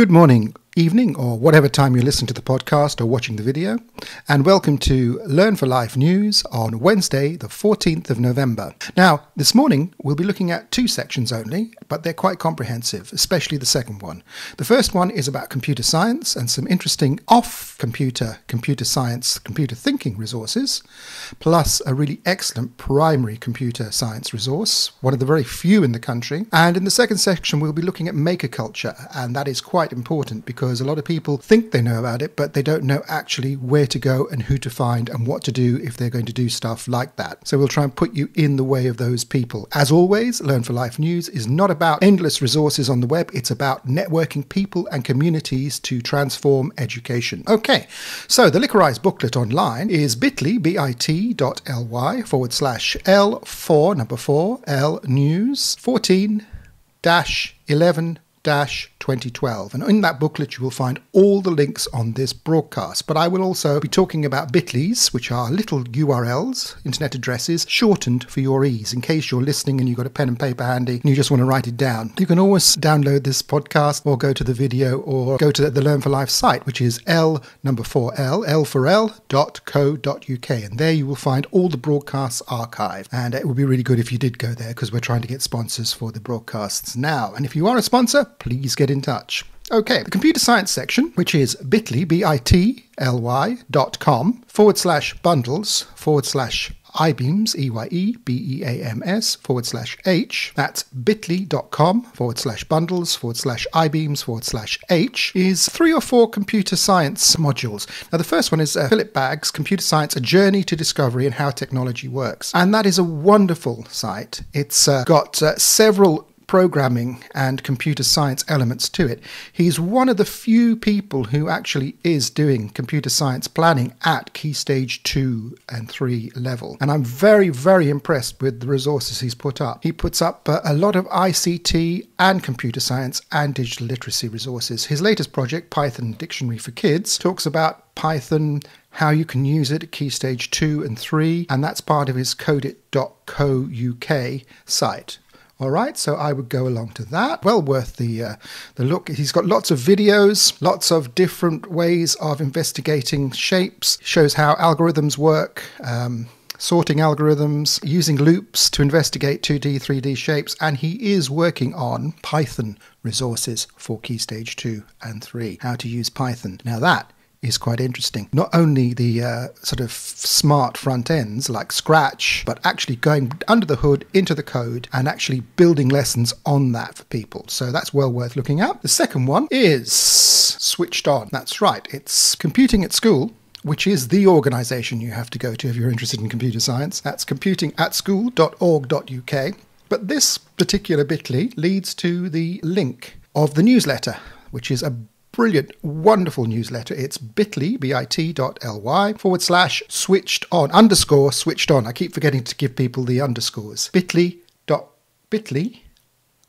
Good morning, evening, or whatever time you listen to the podcast or watching the video, and welcome to Learn for Life News on Wednesday, the 14th of November. Now, this morning we'll be looking at two sections only, but they're quite comprehensive, especially the second one. The first one is about computer science and some interesting off computer, computer science, computer thinking resources, plus a really excellent primary computer science resource, one of the very few in the country. And in the second section, we'll be looking at maker culture, and that is quite important because a lot of people think they know about it, but they don't know actually where to go and who to find and what to do if they're going to do stuff like that. So we'll try and put you in the way of those people. As always, Learn for Life News is not about endless resources on the web, it's about networking people and communities to transform education. Okay, so the Licorize booklet online is bit.ly, bit.ly forward slash L4, number 4, L News 14 dash 11 2012. And in that booklet, you will find all the links on this broadcast. But I will also be talking about bit.lys, which are little URLs, internet addresses, shortened for your ease. In case you're listening and you've got a pen and paper handy and you just want to write it down, you can always download this podcast or go to the video or go to the Learn for Life site, which is L number 4L, L for L.co.uk. And there you will find all the broadcasts archived. And it would be really good if you did go there because we're trying to get sponsors for the broadcasts now. And if you are a sponsor, please get in touch. Okay, the computer science section, which is bit.ly, B-I-T-L-Y dot com forward slash bundles forward slash eyebeams, E-Y-E-B-E-A-M-S forward slash H. That's bit.ly.com forward slash bundles forward slash eyebeams forward slash H is three or four computer science modules. Now, the first one is uh, Philip Bagge's Computer Science, A Journey to Discovery and How Technology Works. And that is a wonderful site. It's uh, got uh, several programming and computer science elements to it. He's one of the few people who actually is doing computer science planning at key stage two and three level. And I'm very, very impressed with the resources he's put up. He puts up uh, a lot of ICT and computer science and digital literacy resources. His latest project, Python Dictionary for Kids, talks about Python, how you can use it at key stage two and three, and that's part of his codeit.co.uk site. All right, so I would go along to that. Well worth the uh, the look. He's got lots of videos, lots of different ways of investigating shapes. Shows how algorithms work. Um, sorting algorithms, using loops to investigate 2D, 3D shapes, and he is working on Python resources for Key Stage 2 and 3, how to use Python. Now, that is quite interesting. Not only the uh, sort of smart front ends like Scratch, but actually going under the hood into the code and actually building lessons on that for people. So that's well worth looking at. The second one is Switched On. That's right, it's Computing at School which is the organization you have to go to if you're interested in computer science. That's computing at computingatschool.org.uk. But this particular bit.ly leads to the link of the newsletter, which is a brilliant, wonderful newsletter. It's bit.ly, bit.ly forward slash switched on, underscore switched on. I keep forgetting to give people the underscores. bit.ly dot bit.ly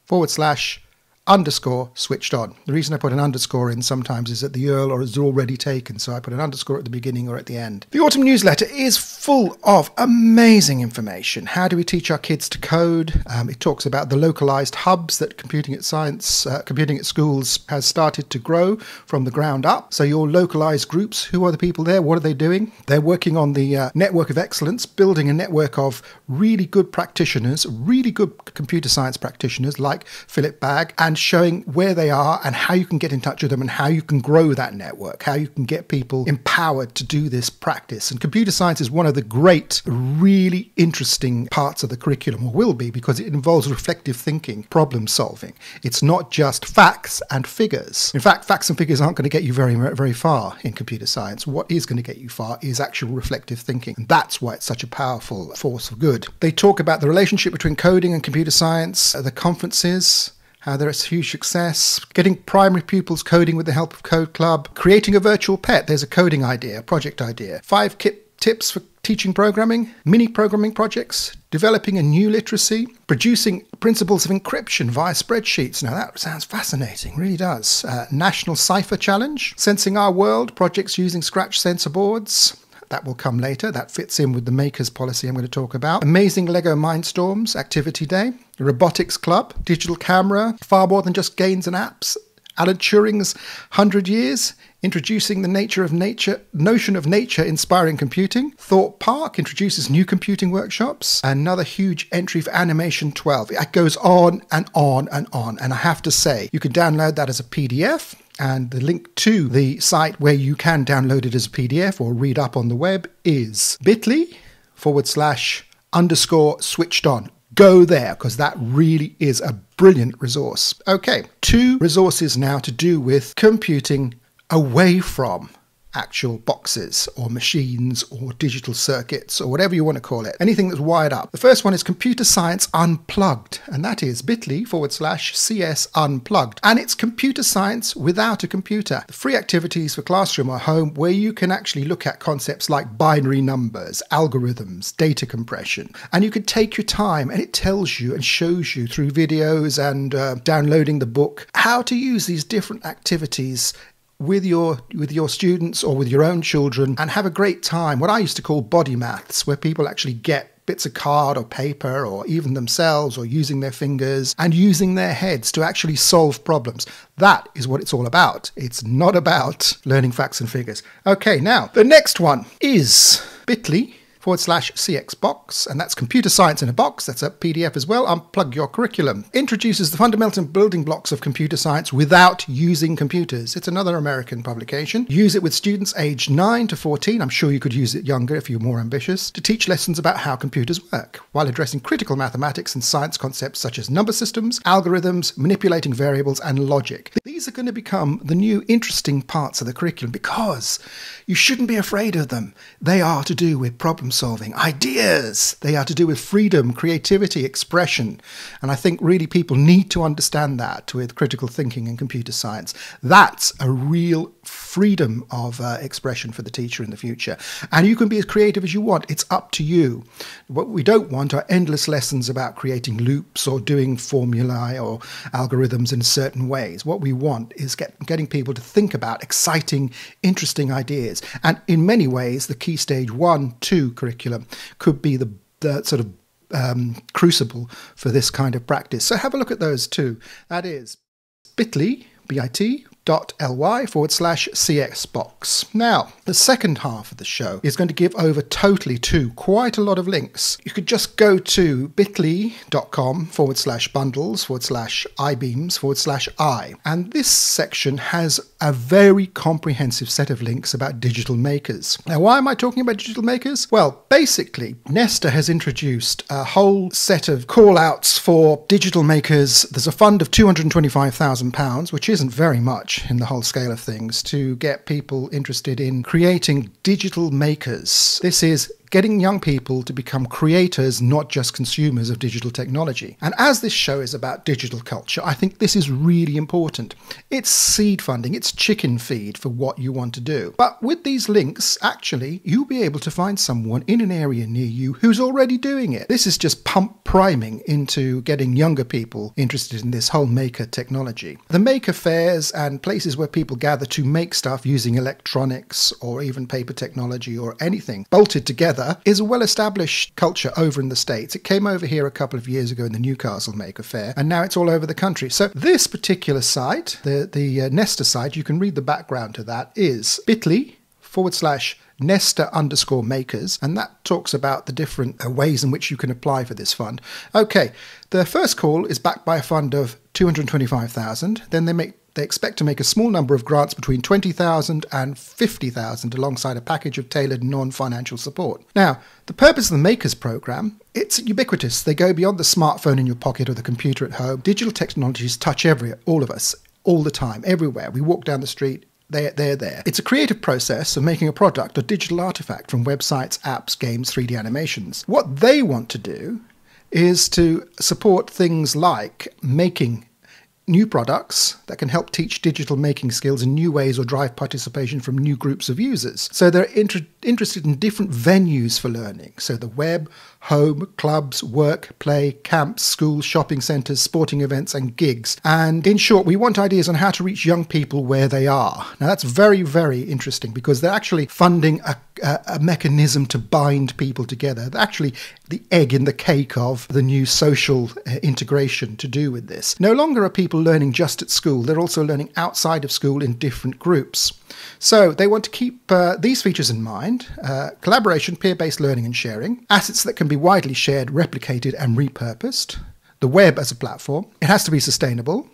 forward slash underscore switched on. The reason I put an underscore in sometimes is that the URL is already taken, so I put an underscore at the beginning or at the end. The autumn newsletter is full of amazing information. How do we teach our kids to code? Um, it talks about the localized hubs that computing at science, uh, computing at schools has started to grow from the ground up. So your localized groups, who are the people there? What are they doing? They're working on the uh, network of excellence, building a network of really good practitioners, really good computer science practitioners like Philip Bagge, and showing where they are and how you can get in touch with them and how you can grow that network, how you can get people empowered to do this practice. And computer science is one of the great, really interesting parts of the curriculum, or will be, because it involves reflective thinking, problem solving. It's not just facts and figures. In fact, facts and figures aren't going to get you very, very far in computer science. What is going to get you far is actual reflective thinking. And that's why it's such a powerful force for good. They talk about the relationship between coding and computer science, uh, the conferences, how there's huge success, getting primary pupils coding with the help of Code Club, creating a virtual pet. There's a coding idea, project idea. Five kit tips for teaching programming, mini programming projects, developing a new literacy, producing principles of encryption via spreadsheets. Now, that sounds fascinating, really does. Uh, National Cipher Challenge, Sensing Our World, projects using Scratch sensor boards, that will come later. That fits in with the makers policy I'm going to talk about. Amazing Lego Mindstorms Activity Day, Robotics Club, Digital Camera, far more than just games and apps Alan Turing's 100 Years, introducing the nature of nature, notion of nature inspiring computing. Thought Park introduces new computing workshops. Another huge entry for Animation 12. It goes on and on and on. And I have to say, you can download that as a PDF. And the link to the site where you can download it as a PDF or read up on the web is bit.ly forward slash underscore switched on go there because that really is a brilliant resource. Okay, two resources now to do with computing away from actual boxes or machines or digital circuits or whatever you want to call it, anything that's wired up. The first one is Computer Science Unplugged, and that is bit.ly forward slash CS Unplugged. And it's computer science without a computer. The free activities for classroom or home where you can actually look at concepts like binary numbers, algorithms, data compression, and you can take your time and it tells you and shows you through videos and uh, downloading the book how to use these different activities with your with your students or with your own children and have a great time. What i used to call body maths where people actually get bits of card or paper or even themselves or using their fingers and using their heads to actually solve problems. That is what it's all about. It's not about learning facts and figures. Okay now the next one is bitly forward slash CSBox, and that's computer science in a box. That's a PDF as well. Unplug your curriculum. Introduces the fundamental building blocks of computer science without using computers. It's another American publication. Use it with students aged 9 to 14. I'm sure you could use it younger if you're more ambitious to teach lessons about how computers work while addressing critical mathematics and science concepts such as number systems, algorithms, manipulating variables, and logic. These are going to become the new interesting parts of the curriculum because you shouldn't be afraid of them. They are to do with problem solving, ideas. They are to do with freedom, creativity, expression. And I think really people need to understand that with critical thinking and computer science. That's a real freedom of uh, expression for the teacher in the future. And you can be as creative as you want. It's up to you. What we don't want are endless lessons about creating loops or doing formulae or algorithms in certain ways. What we want is get, getting people to think about exciting, interesting ideas. And in many ways, the key stage one, two curriculum could be the, the sort of um, crucible for this kind of practice. So have a look at those too. That is bit.ly, B-I-T, ly forward slash csbox. Now, the second half of the show is going to give over totally to quite a lot of links. You could just go to bit.ly.com forward slash bundles forward slash eyebeams forward slash i. And this section has a very comprehensive set of links about digital makers. Now, why am I talking about digital makers? Well, basically, Nesta has introduced a whole set of call outs for digital makers. There's a fund of £225,000, which isn't very much in the whole scale of things to get people interested in creating digital makers. This is getting young people to become creators, not just consumers of digital technology. And as this show is about digital culture, I think this is really important. It's seed funding, it's chicken feed for what you want to do. But with these links, actually, you'll be able to find someone in an area near you who's already doing it. This is just pump priming into getting younger people interested in this whole maker technology. The maker fairs and places where people gather to make stuff using electronics or even paper technology or anything bolted together is a well established culture over in the States. It came over here a couple of years ago in the Newcastle Maker Faire, and now it's all over the country. So, this particular site, the, the uh, Nesta site, you can read the background to that, is bit.ly forward slash Nesta underscore makers, and that talks about the different uh, ways in which you can apply for this fund. Okay, the first call is backed by a fund of 225,000. Then they make they expect to make a small number of grants between 20,000 and 50,000 alongside a package of tailored non-financial support. Now, the purpose of the Makers program, it's ubiquitous. They go beyond the smartphone in your pocket or the computer at home. Digital technologies touch every all of us all the time, everywhere. We walk down the street, they're, they're there. It's a creative process of making a product or digital artifact from websites, apps, games, 3D animations. What they want to do is to support things like making new products that can help teach digital making skills in new ways or drive participation from new groups of users. So they're inter- interested in different venues for learning. So the web, home, clubs, work, play, camps, schools, shopping centres, sporting events, and gigs. And in short, we want ideas on how to reach young people where they are. Now, that's very, very interesting because they're actually funding a, a, a mechanism to bind people together. They're actually the egg in the cake of the new social uh, integration to do with this. No longer are people learning just at school, they're also learning outside of school in different groups. So they want to keep uh, these features in mind uh, collaboration, peer based learning and sharing, assets that can be widely shared, replicated, and repurposed, the web as a platform. It has to be sustainable.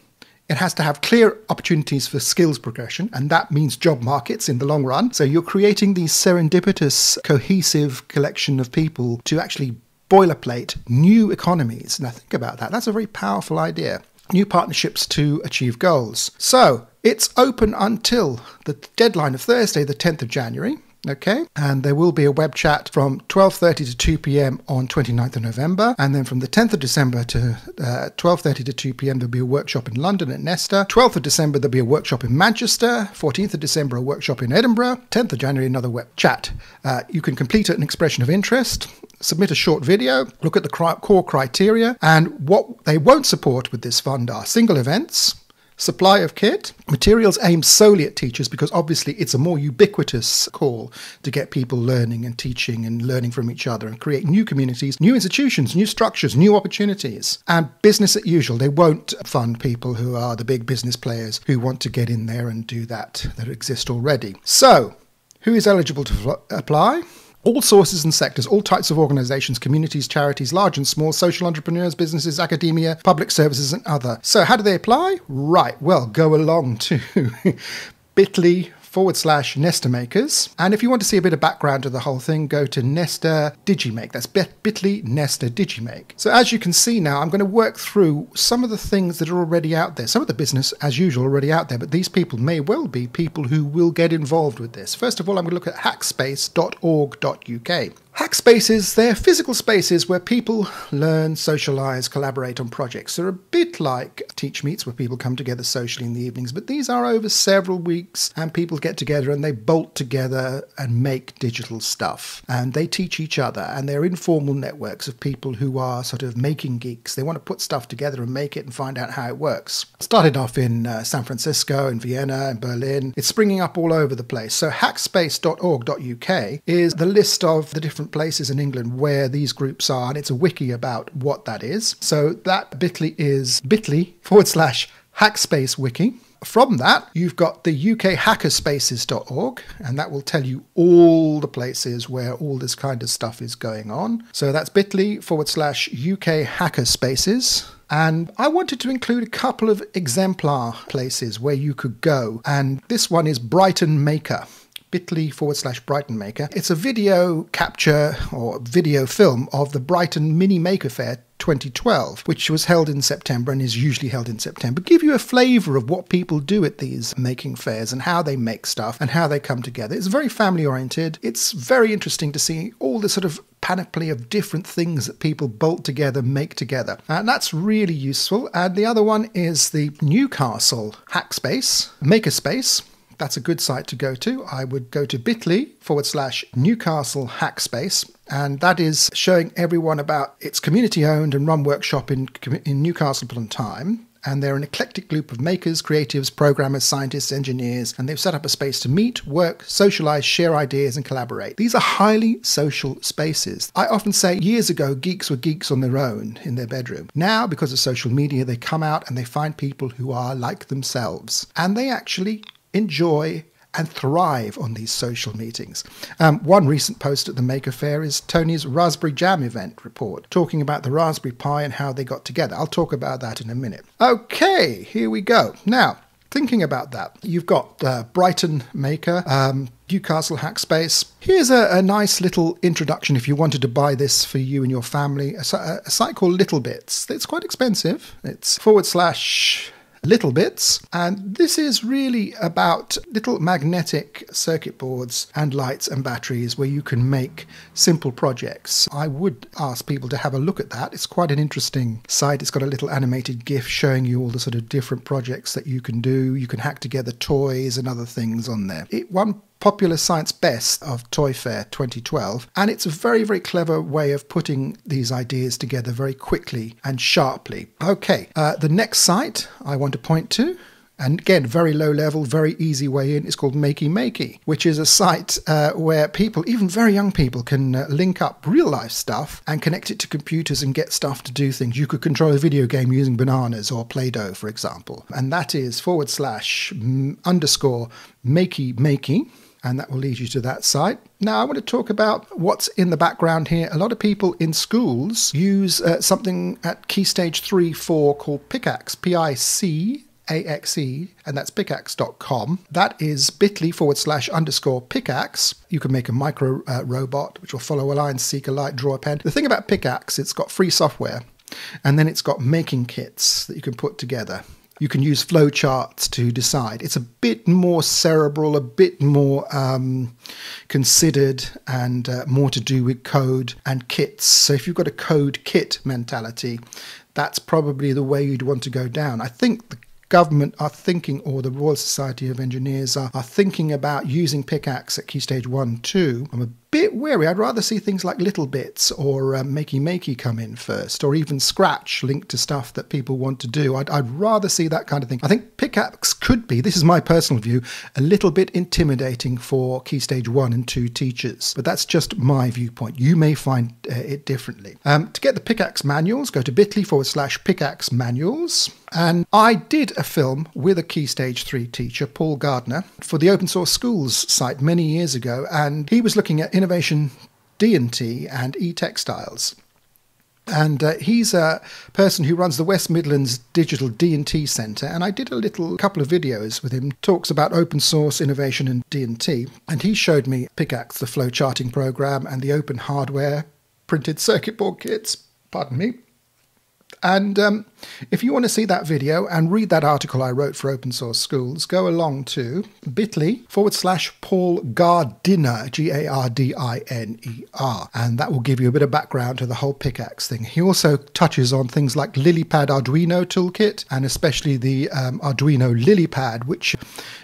It has to have clear opportunities for skills progression, and that means job markets in the long run. So you're creating these serendipitous, cohesive collection of people to actually boilerplate new economies. Now, think about that. That's a very powerful idea. New partnerships to achieve goals. So, it's open until the deadline of Thursday, the 10th of January. Okay, and there will be a web chat from 12:30 to 2 p.m. on 29th of November, and then from the 10th of December to uh, 12:30 to 2 p.m. there'll be a workshop in London at Nesta. 12th of December there'll be a workshop in Manchester. 14th of December a workshop in Edinburgh. 10th of January another web chat. Uh, you can complete an expression of interest submit a short video, look at the core criteria, and what they won't support with this fund are single events, Supply of kit, materials aimed solely at teachers because obviously it's a more ubiquitous call to get people learning and teaching and learning from each other and create new communities, new institutions, new structures, new opportunities. And business as usual, they won't fund people who are the big business players who want to get in there and do that that exist already. So, who is eligible to apply? All sources and sectors, all types of organizations, communities, charities, large and small, social entrepreneurs, businesses, academia, public services, and other. So, how do they apply? Right, well, go along to bit.ly forward slash Nesta Makers. And if you want to see a bit of background to the whole thing, go to Nesta Digimake. That's bit.ly Nesta Digimake. So as you can see now, I'm going to work through some of the things that are already out there. Some of the business, as usual, already out there, but these people may well be people who will get involved with this. First of all, I'm going to look at hackspace.org.uk. Hackspaces, they're physical spaces where people learn, socialize, collaborate on projects. They're a bit like Teach Meets, where people come together socially in the evenings, but these are over several weeks and people get together and they bolt together and make digital stuff. And they teach each other, and they're informal networks of people who are sort of making geeks. They want to put stuff together and make it and find out how it works. Started off in uh, San Francisco, in Vienna, in Berlin. It's springing up all over the place. So hackspace.org.uk is the list of the different different places in England where these groups are, and it's a wiki about what that is. So that bit.ly is bit.ly forward slash hackspace wiki. From that, you've got the UK hackerspaces.org, and that will tell you all the places where all this kind of stuff is going on. So that's bit.ly forward slash UK hackerspaces. And I wanted to include a couple of exemplar places where you could go. And this one is Brighton Maker bit.ly forward slash Brighton Maker. It's a video capture or video film of the Brighton Mini Maker Faire 2012, which was held in September and is usually held in September, give you a flavour of what people do at these making fairs and how they make stuff and how they come together. It's very family oriented. It's very interesting to see all the sort of panoply of different things that people bolt together, make together. And that's really useful. And the other one is the Newcastle Hackspace, Makerspace that's a good site to go to. I would go to bit.ly forward slash Newcastle Hackspace, and that is showing everyone about its community owned and run workshop in, in Newcastle upon Tyne. And they're an eclectic group of makers, creatives, programmers, scientists, engineers, and they've set up a space to meet, work, socialize, share ideas, and collaborate. These are highly social spaces. I often say years ago, geeks were geeks on their own in their bedroom. Now, because of social media, they come out and they find people who are like themselves. And they actually enjoy and thrive on these social meetings. Um, one recent post at the Maker Fair is Tony's Raspberry Jam event report, talking about the Raspberry Pi and how they got together. I'll talk about that in a minute. Okay, here we go. Now, thinking about that, you've got uh, Brighton Maker, um, Newcastle Hackspace. Here's a, a, nice little introduction if you wanted to buy this for you and your family. A, a site called Little Bits. It's quite expensive. It's forward slash little bits. And this is really about little magnetic circuit boards and lights and batteries where you can make simple projects. I would ask people to have a look at that. It's quite an interesting site. It's got a little animated GIF showing you all the sort of different projects that you can do. You can hack together toys and other things on there. It, one Popular Science Best of Toy Fair 2012, and it's a very, very clever way of putting these ideas together very quickly and sharply. Okay, uh, the next site I want to point to and again, very low level, very easy way in. It's called Makey Makey, which is a site uh, where people, even very young people, can uh, link up real life stuff and connect it to computers and get stuff to do things. You could control a video game using bananas or Play Doh, for example. And that is forward slash underscore Makey Makey and that will lead you to that site. Now, I want to talk about what's in the background here. A lot of people in schools use uh, something at key stage 3 4 called Picaxe, P I C AXE, and that's picaxe.com. That is bit.ly forward slash underscore picaxe. You can make a micro uh, robot which will follow a line, seek a light, draw a pen. The thing about Picaxe, it's got free software, and then it's got making kits that you can put together. You can use flowcharts to decide. It's a bit more cerebral, a bit more um, considered, and uh, more to do with code and kits. So if you've got a code kit mentality, that's probably the way you'd want to go down. I think the government are thinking, or the Royal Society of Engineers are, are thinking about using Picaxe at key stage one, two. I'm a bit wary. I'd rather see things like Little Bits or um, Makey Makey come in first, or even Scratch linked to stuff that people want to do. I'd, I'd rather see that kind of thing. I think Picaxe could be, this is my personal view, a little bit intimidating for Key Stage 1 and 2 teachers, but that's just my viewpoint. You may find uh, it differently. Um, to get the Picaxe manuals, go to bit.ly forward slash picaxe manuals. And I did a film with a Key Stage 3 teacher, Paul Gardiner, for the Open Source Schools site many years ago, and he was looking at innovation D&T and e-textiles. And uh, he's a person who runs the West Midlands Digital D&T Centre, and I did a little couple of videos with him. Talks about open source innovation and D&T, and he showed me Picaxe the flow charting program, and the open hardware printed circuit board kits. Pardon me. And um, if you want to see that video and read that article I wrote for Open Source Schools, go along to bit.ly forward slash Paul Gardiner, G A R D I N E R. And that will give you a bit of background to the whole Picaxe thing. He also touches on things like LilyPad Arduino toolkit and especially the um, Arduino LilyPad, which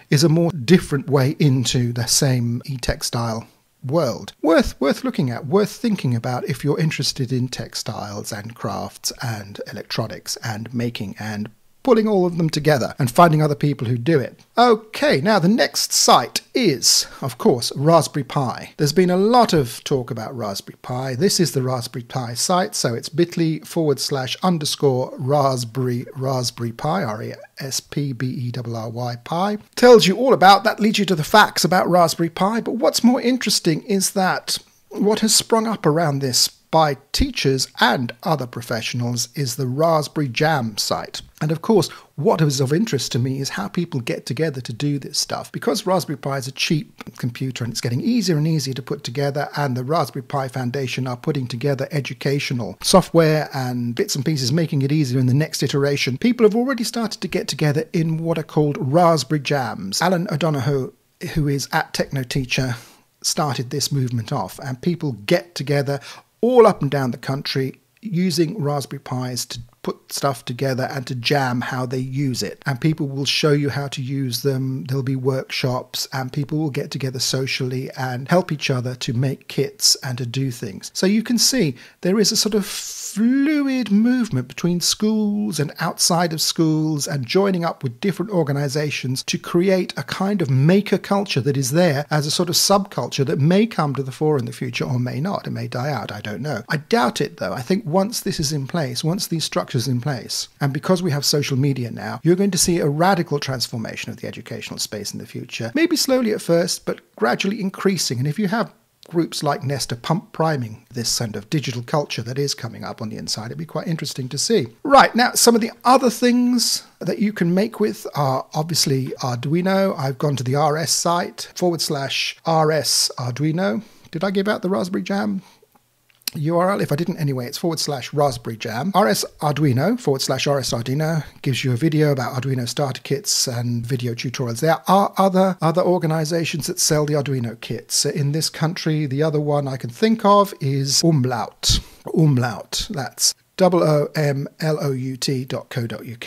is a more different way into the same e textile world. Worth worth looking at, worth thinking about if you're interested in textiles and crafts and electronics and making and pulling all of them together and finding other people who do it. Okay, now the next site is, of course, Raspberry Pi. There's been a lot of talk about Raspberry Pi. This is the Raspberry Pi site, so it's bit.ly forward slash underscore raspberry raspberry pi, R E S P B E R R Y Pi. Tells you all about that, leads you to the facts about Raspberry Pi. But what's more interesting is that what has sprung up around this by teachers and other professionals is the Raspberry Jam site. And of course, what is of interest to me is how people get together to do this stuff. Because Raspberry Pi is a cheap computer and it's getting easier and easier to put together, and the Raspberry Pi Foundation are putting together educational software and bits and pieces, making it easier in the next iteration, people have already started to get together in what are called Raspberry Jams. Alan O'Donohoe, who is at Techno Teacher, started this movement off, and people get together all up and down the country using Raspberry Pis to put stuff together and to jam how they use it. And people will show you how to use them. There'll be workshops, and people will get together socially and help each other to make kits and to do things. So you can see there is a sort of fluid movement between schools and outside of schools and joining up with different organizations to create a kind of maker culture that is there as a sort of subculture that may come to the fore in the future or may not. It may die out. I don't know. I doubt it though. I think once this is in place, once these structures in place, and because we have social media now, you're going to see a radical transformation of the educational space in the future. Maybe slowly at first, but gradually increasing. And if you have groups like Nesta pump priming this kind of digital culture that is coming up on the inside. It'd be quite interesting to see. Right, now, some of the other things that you can make with are obviously Arduino. I've gone to the RS site forward slash RS Arduino. Did I give out the Raspberry Jam URL. If I didn't anyway, it's forward slash Raspberry Jam. RS Arduino forward slash RS Arduino gives you a video about Arduino starter kits and video tutorials. There are other other organizations that sell the Arduino kits. In this country, the other one I can think of is oomlout. oomlout. That's oomlout.co.uk,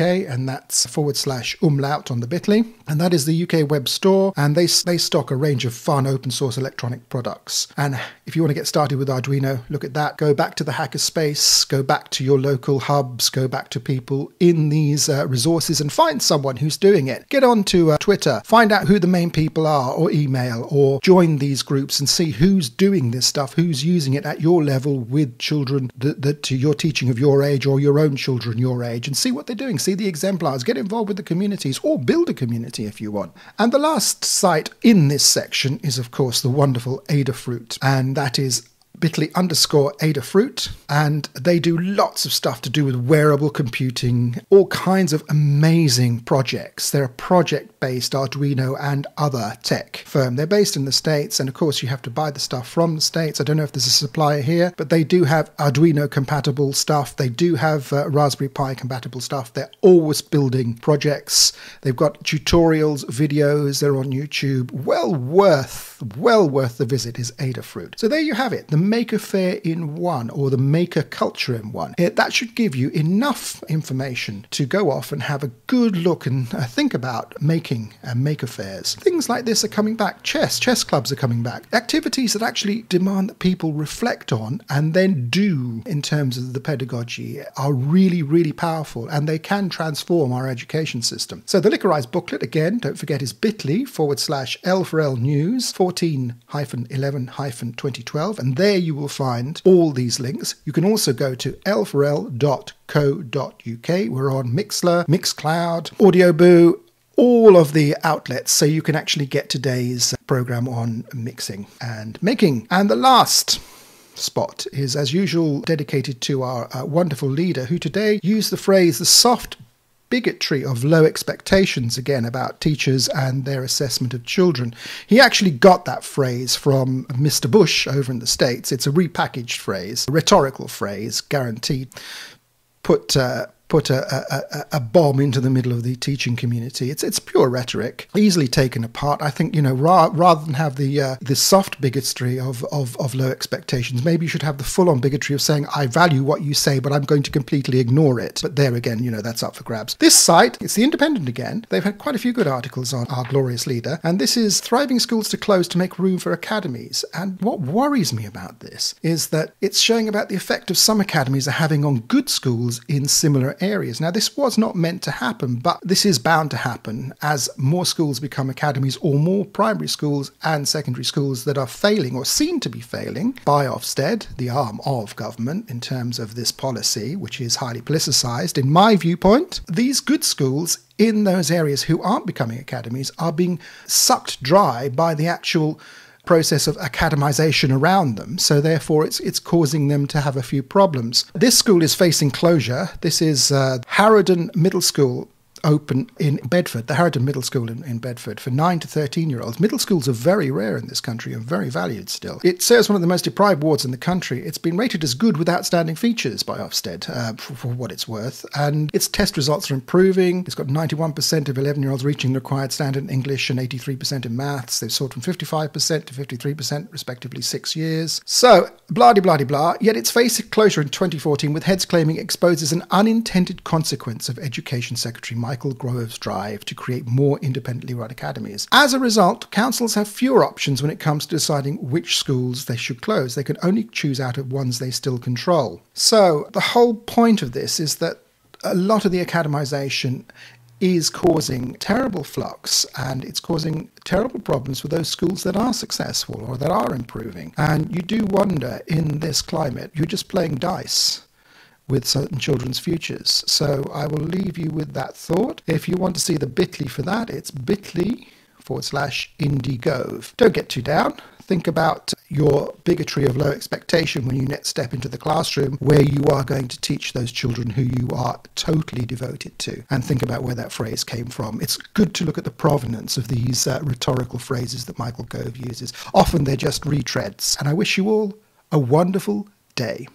and that's forward slash oomlout on the bit.ly. And that is the UK web store, and they, they stock a range of fun open source electronic products. And if you want to get started with Arduino, look at that. Go back to the hackerspace, go back to your local hubs, go back to people in these uh, resources, and find someone who's doing it. Get on to uh, Twitter, find out who the main people are, or email, or join these groups and see who's doing this stuff, who's using it at your level with children that, that you're teaching of your age or your own children your age and see what they're doing. See the exemplars, get involved with the communities or build a community if you want. And the last site in this section is, of course, the wonderful Adafruit, and that is bit.ly underscore Adafruit, and they do lots of stuff to do with wearable computing, all kinds of amazing projects. They're a project based Arduino and other tech firm. They're based in the States, and of course, you have to buy the stuff from the States. I don't know if there's a supplier here, but they do have Arduino compatible stuff. They do have uh, Raspberry Pi compatible stuff. They're always building projects. They've got tutorials, videos, they're on YouTube. Well worth, well worth the visit is Adafruit. So there you have it. The Maker Fair in one or the Maker Culture in one. It, that should give you enough information to go off and have a good look and uh, think about making and Maker Faires. Things like this are coming back. Chess, chess clubs are coming back. Activities that actually demand that people reflect on and then do in terms of the pedagogy are really, really powerful and they can transform our education system. So the Licorize booklet, again, don't forget, is bit.ly forward slash L for L News 14 11 2012. And there you will find all these links. You can also go to l4l.co.uk. We're on Mixlr, Mixcloud, Audioboo, all of the outlets so you can actually get today's program on mixing and making. And the last spot is, as usual, dedicated to our uh, wonderful leader who today used the phrase the soft bigotry of low expectations again about teachers and their assessment of children. He actually got that phrase from Mr. Bush over in the States. It's a repackaged phrase, a rhetorical phrase, guaranteed. Put uh, put a, a, a, bomb into the middle of the teaching community. It's it's pure rhetoric, easily taken apart. I think you know ra- rather than have the uh, the soft bigotry of, of of low expectations, maybe you should have the full on bigotry of saying I value what you say, but I'm going to completely ignore it. But there again, you know that's up for grabs. This site, it's the Independent again. They've had quite a few good articles on our glorious leader, and this is thriving schools to close to make room for academies. And what worries me about this is that it's showing about the effect of some academies are having on good schools in similar areas. Now, this was not meant to happen, but this is bound to happen as more schools become academies or more primary schools and secondary schools that are failing or seen to be failing by Ofsted, the arm of government, in terms of this policy, which is highly politicised. In my viewpoint, these good schools in those areas who aren't becoming academies are being sucked dry by the actual process of academization around them. So therefore, it's it's causing them to have a few problems. This school is facing closure. This is uh, Middle School open in Bedford, the Harrowden Middle School in, in, Bedford, for 9 to 13 year olds. Middle schools are very rare in this country and very valued still. It serves one of the most deprived wards in the country. It's been rated as good with outstanding features by Ofsted, uh, for, for, what it's worth, and its test results are improving. It's got 91% of 11 year olds reaching the required standard in English and 83% in maths. They've soared from 55% to 53%, respectively, six years. So, blah blah blah, yet its faced closure in 2014 with heads claiming exposes an unintended consequence of Education Secretary Mike Michael Gove's drive to create more independently run academies. As a result, councils have fewer options when it comes to deciding which schools they should close. They can only choose out of ones they still control. So, the whole point of this is that a lot of the academisation is causing terrible flux and it's causing terrible problems for those schools that are successful or that are improving. And you do wonder in this climate, you're just playing dice with certain children's futures. So I will leave you with that thought. If you want to see the bit.ly for that, it's bit.ly forward slash indigove. Don't get too down. Think about your bigotry of low expectation when you next step into the classroom where you are going to teach those children who you are totally devoted to. And think about where that phrase came from. It's good to look at the provenance of these uh, rhetorical phrases that Michael Gove uses. Often they're just retreads. And I wish you all a wonderful day.